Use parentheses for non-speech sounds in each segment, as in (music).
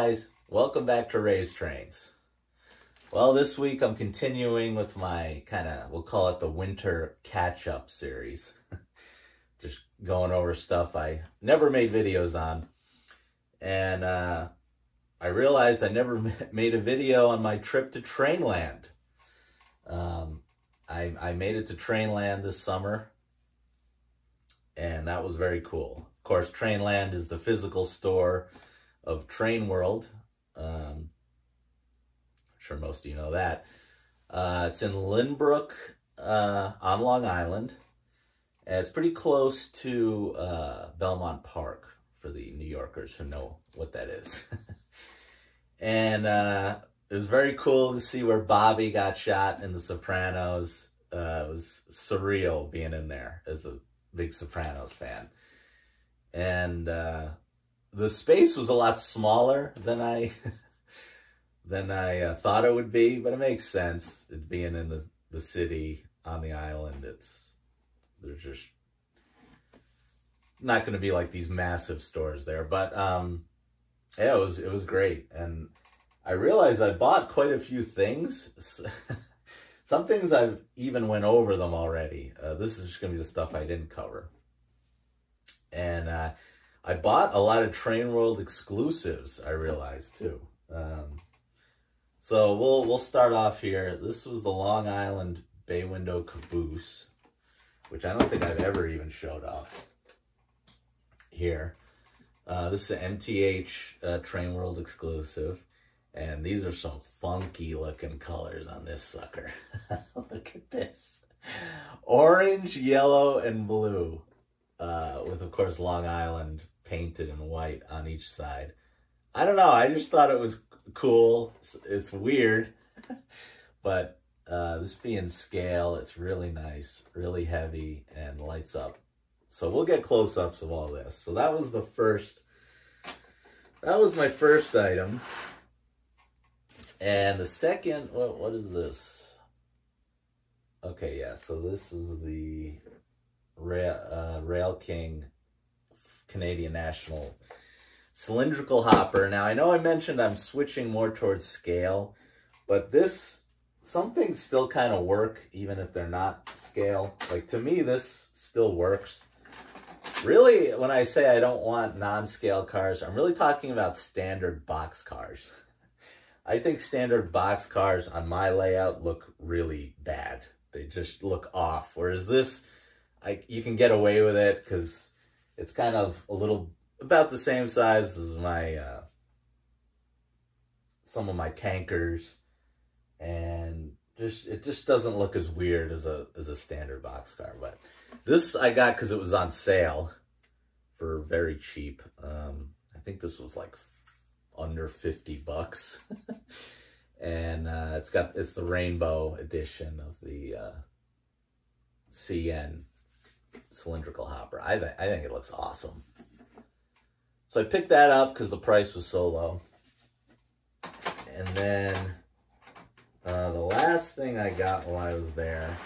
guys, welcome back to Ray's Trains. Well, this week I'm continuing with my kind of, we'll call it the winter catch-up series. (laughs) Just going over stuff I never made videos on. And uh, I realized I never (laughs) made a video on my trip to Trainland. Um, I, I made it to Trainland this summer. And that was very cool. Of course, Trainland is the physical store of Train World. Um, I'm sure most of you know that. Uh, it's in Lynbrook uh, on Long Island. And it's pretty close to uh, Belmont Park for the New Yorkers who know what that is. (laughs) and uh, it was very cool to see where Bobby got shot in The Sopranos. Uh, it was surreal being in there as a big Sopranos fan. And uh, the space was a lot smaller than I (laughs) than I uh, thought it would be, but it makes sense. It's being in the, the city on the island. It's there's just not going to be like these massive stores there, but um, yeah, it was it was great, and I realized I bought quite a few things. (laughs) Some things I've even went over them already. Uh, this is just going to be the stuff I didn't cover, and. Uh, I bought a lot of Train World exclusives, I realized too. Um, so we'll we'll start off here. This was the Long Island Bay Window Caboose, which I don't think I've ever even showed off here. Uh, this is an MTH uh, Train World exclusive. And these are some funky looking colors on this sucker. (laughs) Look at this. Orange, yellow, and blue. Uh, with, of course, Long Island painted in white on each side. I don't know. I just thought it was cool. It's, it's weird. (laughs) but uh, this being scale, it's really nice, really heavy, and lights up. So we'll get close-ups of all this. So that was the first, that was my first item. And the second, what, what is this? Okay, yeah, so this is the Rail, uh, Rail King Canadian National cylindrical hopper. Now, I know I mentioned I'm switching more towards scale, but this, some things still kind of work, even if they're not scale. Like, to me, this still works. Really, when I say I don't want non-scale cars, I'm really talking about standard box cars. (laughs) I think standard box cars on my layout look really bad. They just look off. Whereas this, I you can get away with it because it's kind of a little about the same size as my uh, some of my tankers, and just it just doesn't look as weird as a as a standard box car. But this I got because it was on sale for very cheap. Um, I think this was like under 50 bucks. (laughs) and uh, it's got it's the rainbow edition of the uh, CN cylindrical hopper. I think I think it looks awesome. So I picked that up because the price was so low. And then uh, the last thing I got while I was there,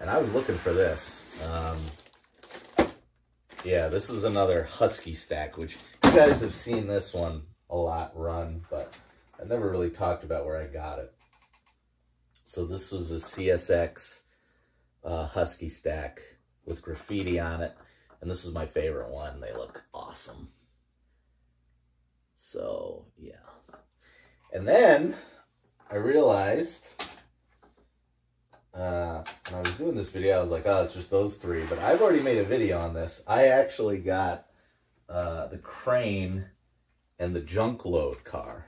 and I was looking for this. Um, yeah, this is another Husky stack, which you guys have seen this one a lot run, but I never really talked about where I got it. So this was a CSX uh, Husky stack with graffiti on it. And this is my favorite one. They look awesome. So, yeah. And then I realized, uh, when I was doing this video, I was like, oh, it's just those three. But I've already made a video on this. I actually got uh, the crane and the junk load car.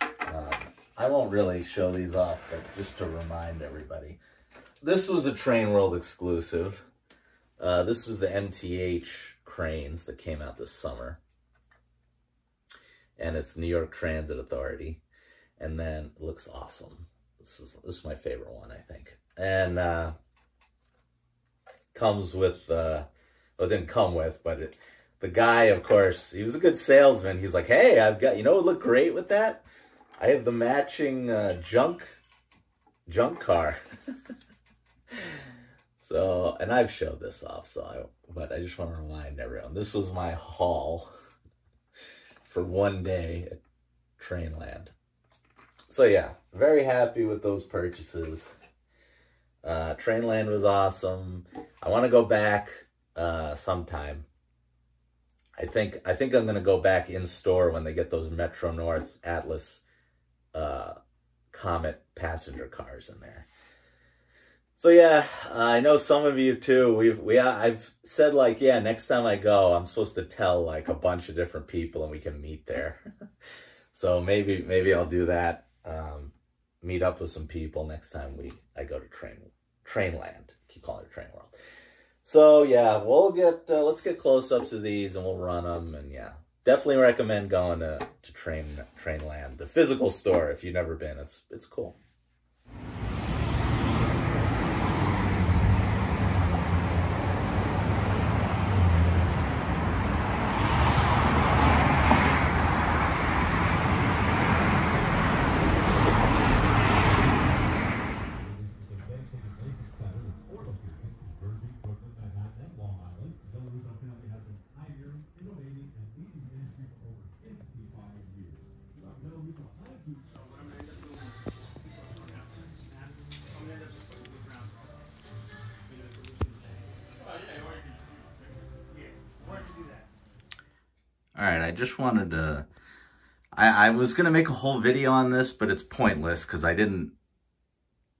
Um, I won't really show these off, but just to remind everybody. This was a Train World exclusive. Uh, this was the MTH cranes that came out this summer. And it's New York Transit Authority. And then looks awesome. This is, this is my favorite one, I think. And uh, comes with, uh, well, didn't come with, but it, the guy, of course, he was a good salesman. He's like, hey, I've got, you know, look great with that? I have the matching uh, junk, junk car. (laughs) So, and I've showed this off, so I, but I just want to remind everyone, this was my haul (laughs) for one day at Trainland. So yeah, very happy with those purchases. Uh, Trainland was awesome. I want to go back uh, sometime. I think I think I'm gonna go back in store when they get those Metro North Atlas uh, Comet passenger cars in there. So yeah, I know some of you too. We've we I've said like yeah, next time I go, I'm supposed to tell like a bunch of different people and we can meet there. (laughs) so maybe maybe I'll do that. Um, meet up with some people next time we I go to train Trainland. Keep calling it Train World. So yeah, we'll get uh, let's get close ups of these and we'll run them and yeah, definitely recommend going to to Train Trainland, the physical store if you've never been. It's it's cool. All right, I just wanted to, I, I was going to make a whole video on this, but it's pointless because I didn't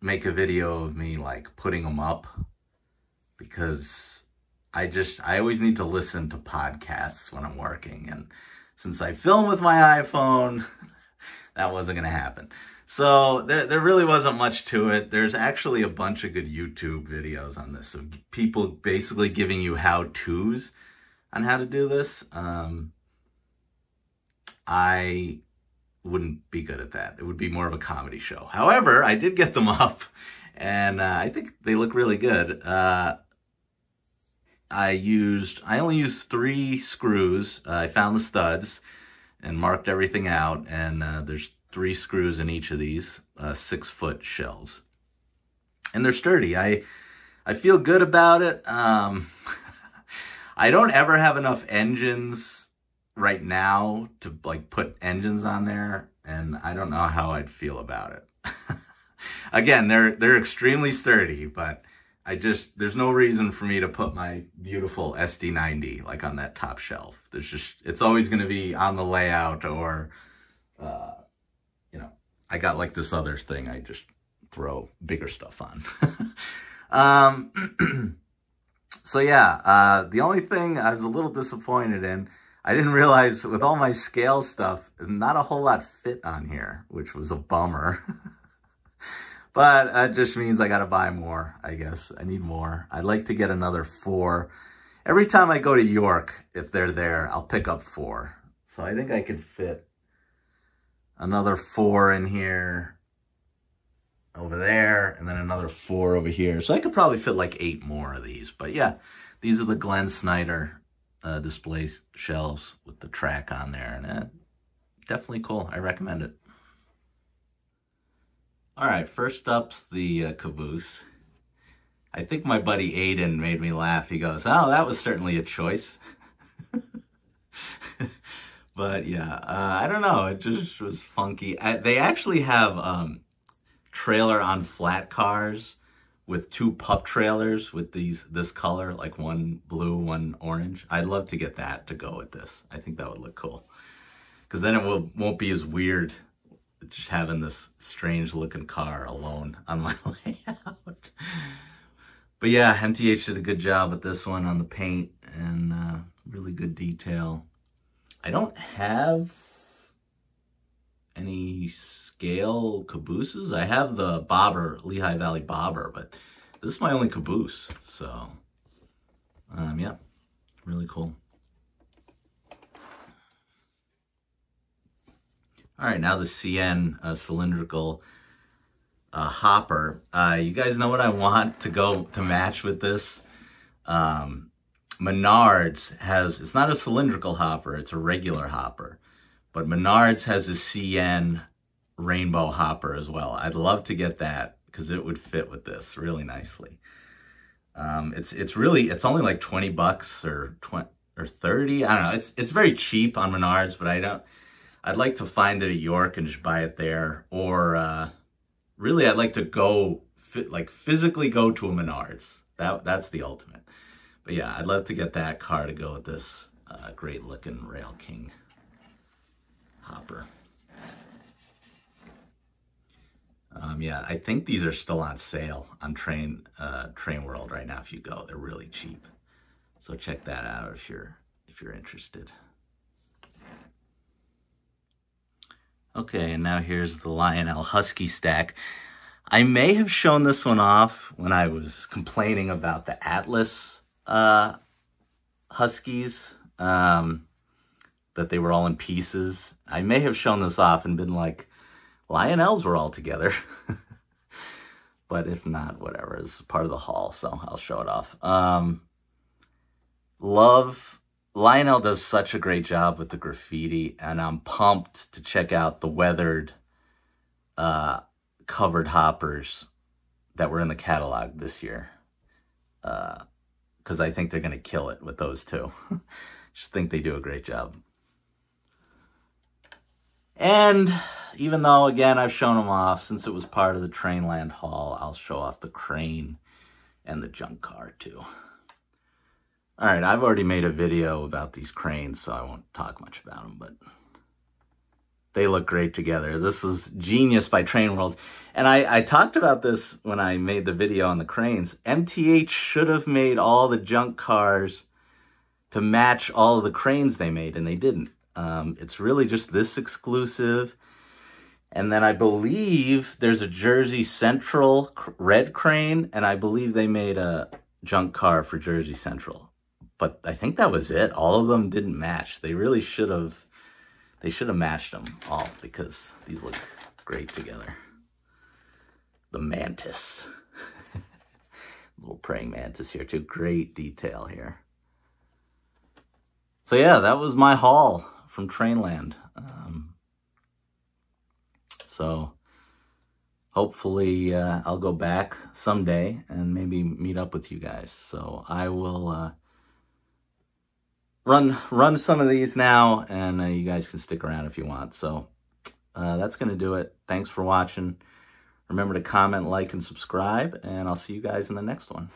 make a video of me like putting them up because I just, I always need to listen to podcasts when I'm working. And since I film with my iPhone, (laughs) that wasn't going to happen. So there, there really wasn't much to it. There's actually a bunch of good YouTube videos on this of people basically giving you how-tos on how to do this. Um, I wouldn't be good at that. It would be more of a comedy show. However, I did get them (laughs) up, and uh, I think they look really good. Uh, I used, I only used three screws. Uh, I found the studs and marked everything out, and uh, there's three screws in each of these uh, six-foot shelves. And they're sturdy. I, I feel good about it. Um, (laughs) I don't ever have enough engines right now to like put engines on there and I don't know how I'd feel about it. (laughs) Again, they're they're extremely sturdy, but I just there's no reason for me to put my beautiful SD90 like on that top shelf. There's just it's always going to be on the layout or uh you know, I got like this other thing I just throw bigger stuff on. (laughs) um (clears throat) so yeah, uh the only thing I was a little disappointed in I didn't realize with all my scale stuff, not a whole lot fit on here, which was a bummer. (laughs) but that just means I got to buy more, I guess. I need more. I'd like to get another four. Every time I go to York, if they're there, I'll pick up four. So I think I could fit another four in here over there, and then another four over here. So I could probably fit like eight more of these. But yeah, these are the Glenn Snyder uh, display shelves with the track on there. And uh, definitely cool. I recommend it. All right, first up's the uh, caboose. I think my buddy Aiden made me laugh. He goes, oh, that was certainly a choice. (laughs) but yeah, uh, I don't know. It just was funky. I, they actually have um, trailer on flat cars with two pup trailers with these this color, like one blue, one orange. I'd love to get that to go with this. I think that would look cool. Because then it will, won't be as weird just having this strange looking car alone on my (laughs) layout. But yeah, MTH did a good job with this one on the paint and uh, really good detail. I don't have any scale cabooses. I have the bobber, Lehigh Valley bobber, but this is my only caboose. So, um, yeah, really cool. All right, now the CN uh, cylindrical uh, hopper. Uh, you guys know what I want to go to match with this? Um, Menards has, it's not a cylindrical hopper, it's a regular hopper. But Menards has a CN rainbow hopper as well. I'd love to get that because it would fit with this really nicely. Um, it's it's really it's only like 20 bucks or 20 or 30. I don't know. It's it's very cheap on Menards, but I don't I'd like to find it at York and just buy it there. Or uh, really, I'd like to go, like physically go to a Menards. That That's the ultimate. But yeah, I'd love to get that car to go with this uh, great looking Rail King hopper. Um, yeah, I think these are still on sale on Train uh, Train World right now. If you go, they're really cheap. So check that out if you're if you're interested. Okay, and now here's the Lionel Husky stack. I may have shown this one off when I was complaining about the Atlas uh, Huskies, um, that they were all in pieces. I may have shown this off and been like, Lionels were all together. (laughs) but if not, whatever. It's part of the haul, so I'll show it off. Um, love Lionel does such a great job with the graffiti, and I'm pumped to check out the weathered uh, covered hoppers that were in the catalog this year. Because uh, I think they're going to kill it with those two. (laughs) Just think they do a great job. And even though, again, I've shown them off, since it was part of the Trainland haul, I'll show off the crane and the junk car too. All right, I've already made a video about these cranes, so I won't talk much about them, but they look great together. This was genius by Train World. And I, I talked about this when I made the video on the cranes. MTH should have made all the junk cars to match all the cranes they made, and they didn't. Um, it's really just this exclusive. And then I believe there's a Jersey Central red crane, and I believe they made a junk car for Jersey Central but I think that was it. All of them didn't match. They really should have, they should have matched them all because these look great together. The mantis. (laughs) Little praying mantis here too. Great detail here. So yeah, that was my haul from Trainland. Um, so hopefully uh, I'll go back someday and maybe meet up with you guys. So I will uh, run run some of these now, and uh, you guys can stick around if you want. So uh, that's going to do it. Thanks for watching. Remember to comment, like, and subscribe, and I'll see you guys in the next one.